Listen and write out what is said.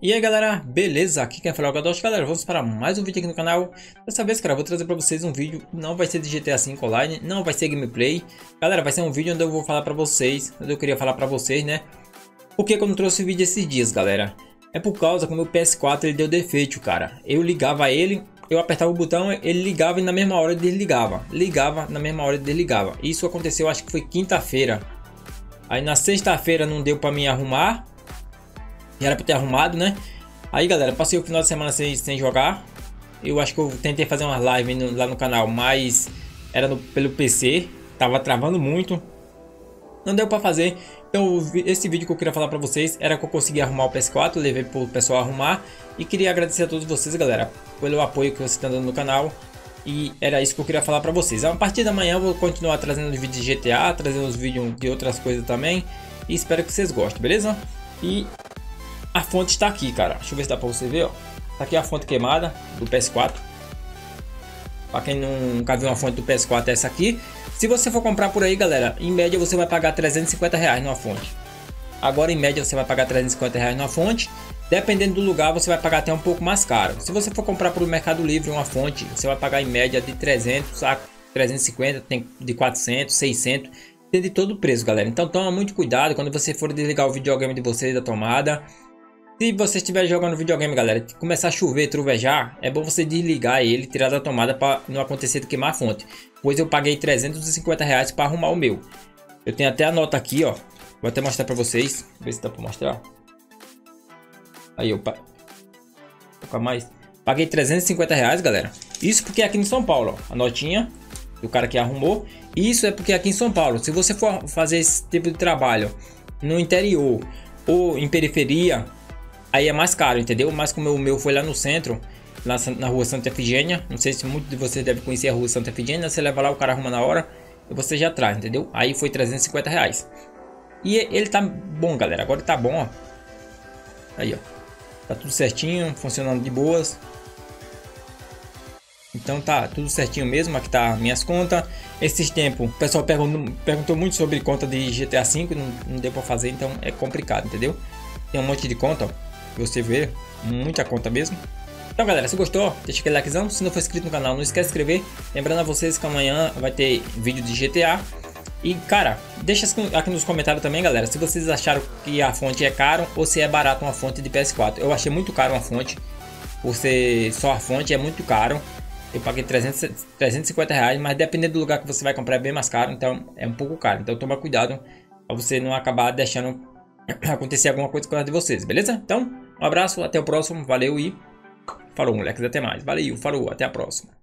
E aí galera, beleza? Aqui quem fala é o Gadosh, galera, vamos para mais um vídeo aqui no canal. Dessa vez, cara, vou trazer para vocês um vídeo, não vai ser de GTA V Online, não vai ser gameplay. Galera, vai ser um vídeo onde eu vou falar para vocês, onde eu queria falar para vocês, né Por que eu não trouxe o vídeo esses dias, galera? É por causa que o meu PS4 ele deu defeito, cara. Eu ligava ele, eu apertava o botão, ele ligava e na mesma hora desligava. Ligava, na mesma hora desligava. Isso aconteceu, acho que foi quinta-feira. Aí na sexta-feira não deu para mim arrumar já era pra ter arrumado, né? Aí galera, passei o final de semana sem, sem jogar. Eu acho que eu tentei fazer uma live no, lá no canal, mas era no, pelo PC. Tava travando muito. Não deu pra fazer. Então esse vídeo que eu queria falar pra vocês era que eu consegui arrumar o PS4. Levei pro pessoal arrumar. E queria agradecer a todos vocês, galera, pelo apoio que vocês estão dando no canal. E era isso que eu queria falar pra vocês. A partir da manhã eu vou continuar trazendo os vídeos de GTA, trazendo os vídeos de outras coisas também. E espero que vocês gostem, beleza? E a fonte está aqui, cara. Deixa eu ver se dá para você ver, ó. Tá aqui a fonte queimada do PS4. Para quem nunca viu uma fonte do PS4 é essa aqui. Se você for comprar por aí, galera, em média você vai pagar 350 reais numa fonte. Agora em média você vai pagar 350 reais numa fonte. Dependendo do lugar você vai pagar até um pouco mais caro. Se você for comprar por Mercado Livre uma fonte, você vai pagar em média de 300 a 350, tem de 400, 600, tem de todo o preço, galera. Então toma muito cuidado quando você for desligar o videogame de vocês da tomada. Se você estiver jogando videogame, galera, começar a chover, trovejar, é bom você desligar ele, tirar da tomada para não acontecer de queimar a fonte. Pois eu paguei 350 reais para arrumar o meu. Eu tenho até a nota aqui, ó. Vou até mostrar para vocês. Ver se dá para mostrar. Aí, eu pa... mais. Paguei 350 reais, galera. Isso porque é aqui em São Paulo, ó, a notinha do cara que arrumou. Isso é porque é aqui em São Paulo, se você for fazer esse tipo de trabalho no interior ou em periferia, aí é mais caro, entendeu? Mas como o meu foi lá no centro, na rua Santa Efigênia, não sei se muitos de vocês devem conhecer a rua Santa Efigênia, você leva lá, o cara arruma na hora e você já traz, entendeu? Aí foi 350 reais. E ele tá bom, galera, agora tá bom, ó. Aí, ó. Tá tudo certinho, funcionando de boas. Então tá tudo certinho mesmo, aqui tá minhas contas. Esses tempos, o pessoal perguntou, perguntou muito sobre conta de GTA V, não, não deu pra fazer, então é complicado, entendeu? Tem um monte de conta, ó você vê, muita conta mesmo. Então galera, se gostou, deixa aquele likezão, se não for inscrito no canal não esquece de se inscrever. Lembrando a vocês que amanhã vai ter vídeo de GTA. E cara, deixa aqui nos comentários também galera, se vocês acharam que a fonte é caro ou se é barato uma fonte de PS4. Eu achei muito caro uma fonte, por ser só a fonte é muito caro. Eu paguei 300, 350 reais, mas dependendo do lugar que você vai comprar é bem mais caro, então é um pouco caro. Então toma cuidado para você não acabar deixando acontecer alguma coisa com de vocês, beleza? Então, um abraço, até o próximo, valeu e falou, moleques, até mais. Valeu, falou, até a próxima.